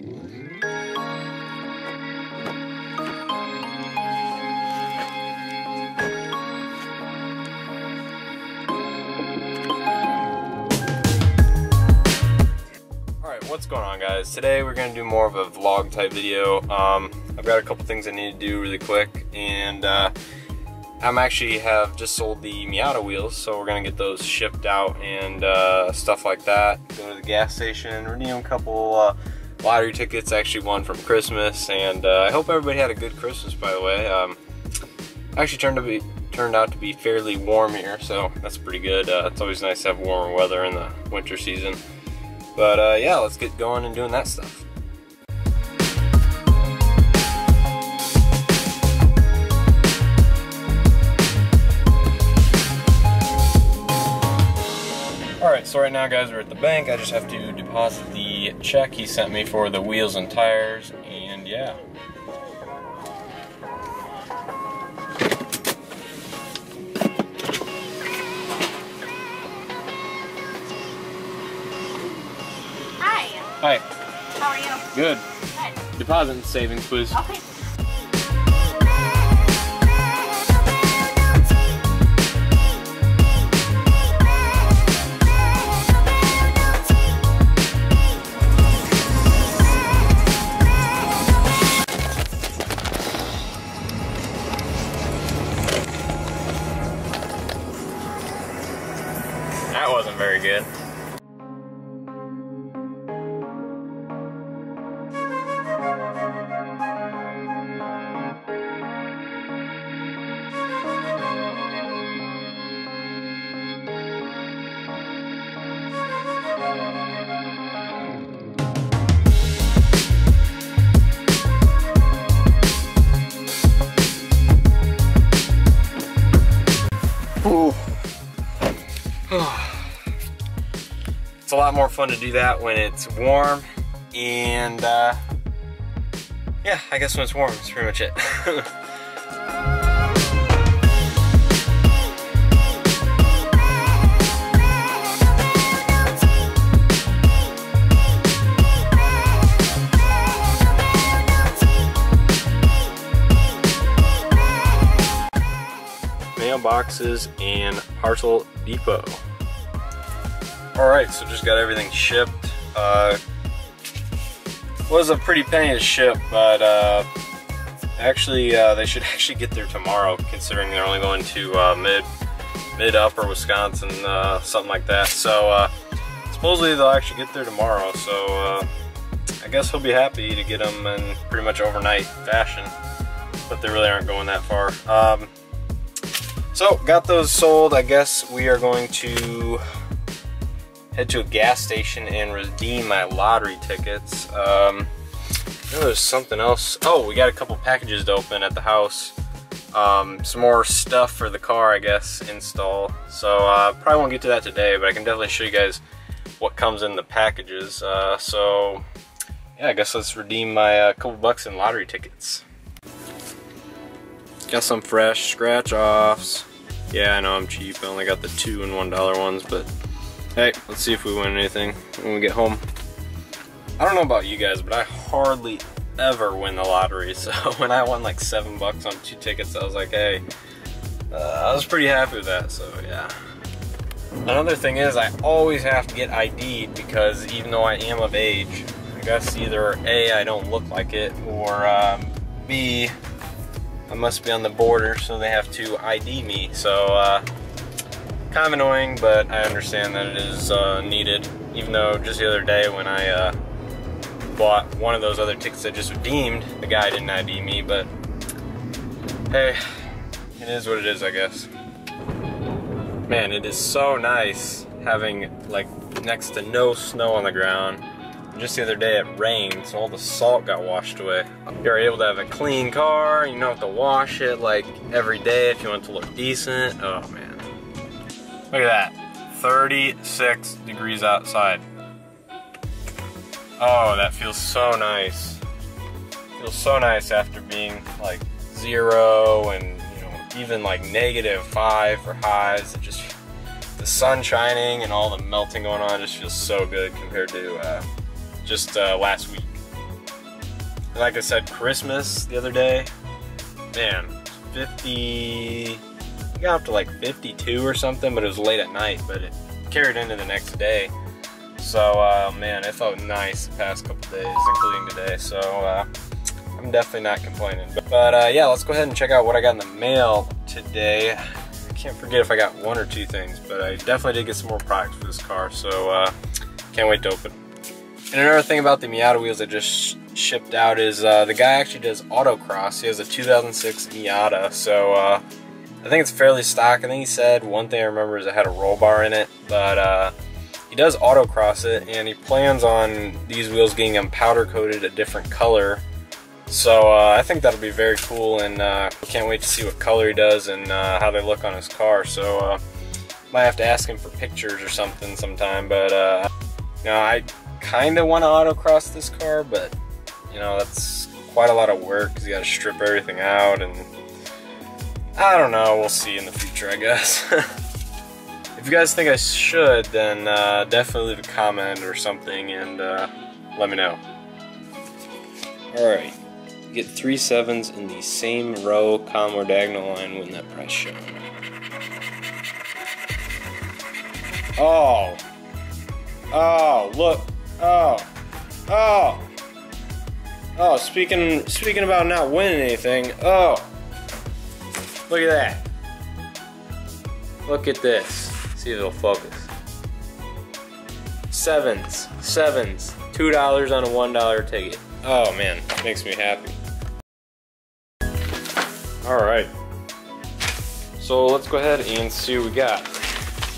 what's going on guys? Today we're going to do more of a vlog type video. Um, I've got a couple things I need to do really quick and uh, I'm actually have just sold the Miata wheels so we're going to get those shipped out and uh, stuff like that. Go to the gas station, redeem a couple uh, lottery tickets, actually won from Christmas and uh, I hope everybody had a good Christmas by the way. Um, actually turned to be turned out to be fairly warm here so that's pretty good. Uh, it's always nice to have warmer weather in the winter season. But uh, yeah, let's get going and doing that stuff. Alright, so right now guys, we're at the bank. I just have to deposit the check he sent me for the wheels and tires, and yeah. Hi. How are you? Good. Good. Deposit and savings, please. Okay. it's a lot more fun to do that when it's warm and uh, yeah I guess when it's warm that's pretty much it mailboxes and parcel depot Alright, so just got everything shipped. Uh, was a pretty penny to ship, but uh, actually uh, they should actually get there tomorrow, considering they're only going to uh, mid mid upper Wisconsin, uh, something like that. So uh, supposedly they'll actually get there tomorrow. So uh, I guess he'll be happy to get them in pretty much overnight fashion, but they really aren't going that far. Um, so got those sold. I guess we are going to head to a gas station and redeem my lottery tickets. Um, there's something else. Oh, we got a couple packages to open at the house. Um, some more stuff for the car, I guess, install. So uh, probably won't get to that today, but I can definitely show you guys what comes in the packages. Uh, so yeah, I guess let's redeem my uh, couple bucks in lottery tickets. Got some fresh scratch offs. Yeah, I know I'm cheap. I only got the two and one dollar ones, but Hey, let's see if we win anything when we get home. I don't know about you guys, but I hardly ever win the lottery. So when I won like seven bucks on two tickets, I was like, hey, uh, I was pretty happy with that. So yeah. Another thing is I always have to get ID'd because even though I am of age, I guess either A, I don't look like it, or um, B, I must be on the border, so they have to ID me. So uh, kind of annoying, but I understand that it is uh, needed. Even though just the other day when I uh, bought one of those other tickets that just redeemed, the guy didn't ID me, but hey, it is what it is, I guess. Man, it is so nice having like next to no snow on the ground. Just the other day it rained, so all the salt got washed away. You're able to have a clean car, you don't have to wash it like every day if you want to look decent. Oh man. Look at that, 36 degrees outside. Oh, that feels so nice. Feels so nice after being like zero and you know even like negative five for highs. It just the sun shining and all the melting going on just feels so good compared to uh, just uh, last week. like I said, Christmas the other day, man, 50, got up to like 52 or something, but it was late at night, but it carried into the next day. So, uh, man, it felt nice the past couple days, including today. So, uh, I'm definitely not complaining. But, but uh, yeah, let's go ahead and check out what I got in the mail today. I can't forget if I got one or two things, but I definitely did get some more products for this car. So, uh, can't wait to open. And another thing about the Miata wheels that just shipped out is uh, the guy actually does autocross. He has a 2006 Miata, so uh, I think it's fairly stock. I think he said one thing I remember is it had a roll bar in it, but uh, he does autocross it, and he plans on these wheels getting them powder coated a different color. So uh, I think that'll be very cool, and uh, can't wait to see what color he does and uh, how they look on his car. So might have to ask him for pictures or something sometime, but you know, I kind of want to autocross this car, but you know, that's quite a lot of work because you got to strip everything out and I don't know, we'll see in the future, I guess. if you guys think I should, then uh, definitely leave a comment or something and uh, let me know. Alright, get three sevens in the same row, column, or diagonal line when that price shown. Oh! Oh, look! Oh! Oh! Oh, speaking speaking about not winning anything, oh! Look at that. Look at this. See if it'll focus. Sevens, sevens, two dollars on a one dollar ticket. Oh man, makes me happy. All right. So let's go ahead and see what we got.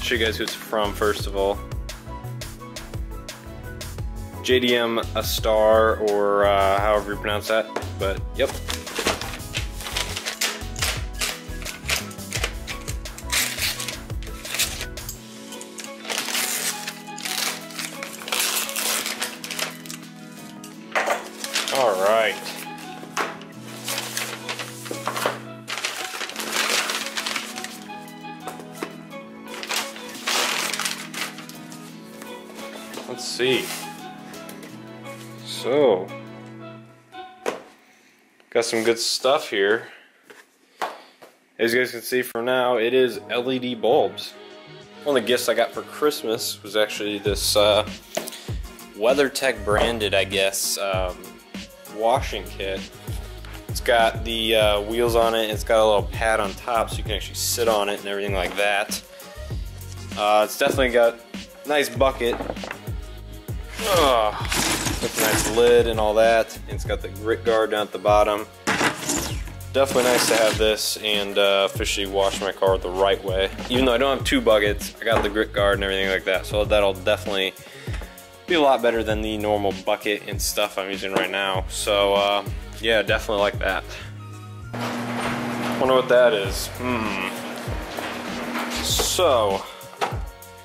Show you guys who it's from first of all. JDM ASTAR or uh, however you pronounce that, but yep, All right. Let's see. So, got some good stuff here. As you guys can see for now, it is LED bulbs. One of the gifts I got for Christmas was actually this uh, WeatherTech branded, I guess, um, washing kit. It's got the uh, wheels on it, it's got a little pad on top so you can actually sit on it and everything like that. Uh, it's definitely got nice bucket. Oh, with a nice lid and all that. And it's got the grit guard down at the bottom. Definitely nice to have this and uh, officially wash my car the right way. Even though I don't have two buckets, I got the grit guard and everything like that. So that'll definitely be a lot better than the normal bucket and stuff I'm using right now. So uh, yeah, definitely like that. Wonder what that is. Hmm. So,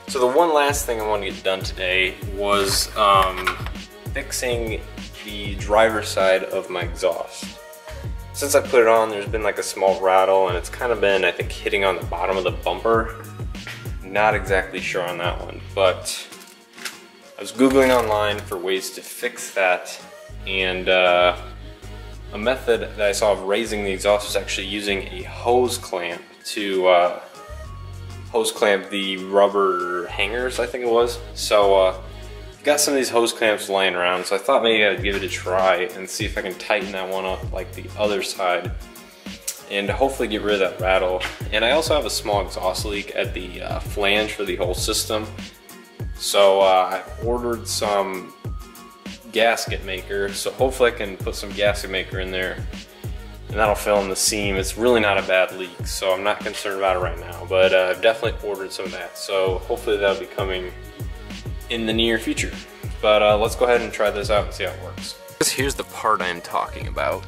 so the one last thing I want to get done today was um, fixing the driver's side of my exhaust. Since I put it on, there's been like a small rattle and it's kind of been, I think, hitting on the bottom of the bumper. Not exactly sure on that one, but I was Googling online for ways to fix that and uh, a method that I saw of raising the exhaust was actually using a hose clamp to uh, hose clamp the rubber hangers, I think it was. So uh, got some of these hose clamps laying around, so I thought maybe I'd give it a try and see if I can tighten that one up like the other side and hopefully get rid of that rattle. And I also have a small exhaust leak at the uh, flange for the whole system. So uh, I ordered some gasket maker, so hopefully I can put some gasket maker in there and that'll fill in the seam. It's really not a bad leak, so I'm not concerned about it right now, but uh, I've definitely ordered some of that. So hopefully that'll be coming in the near future. But uh, let's go ahead and try this out and see how it works. Here's the part I'm talking about.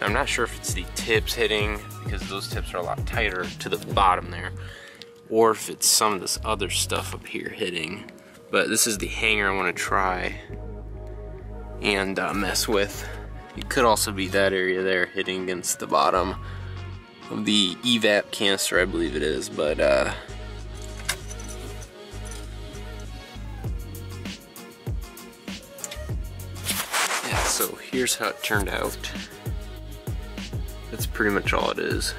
I'm not sure if it's the tips hitting because those tips are a lot tighter to the bottom there or if it's some of this other stuff up here hitting. But this is the hanger I want to try and uh, mess with. It could also be that area there hitting against the bottom of the evap canister, I believe it is, but uh, here's how it turned out. That's pretty much all it is.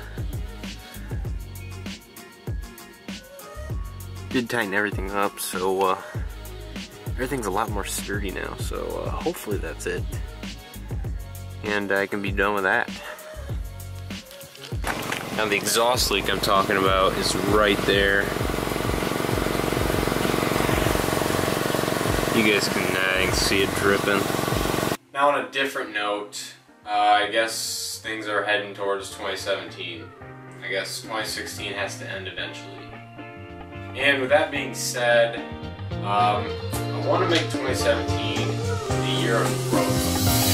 Did tighten everything up, so uh, everything's a lot more sturdy now, so uh, hopefully that's it. And I can be done with that. Now the exhaust leak I'm talking about is right there. You guys can, uh, can see it dripping. Now on a different note, uh, I guess things are heading towards 2017. I guess 2016 has to end eventually. And with that being said, um, I want to make 2017 the year of growth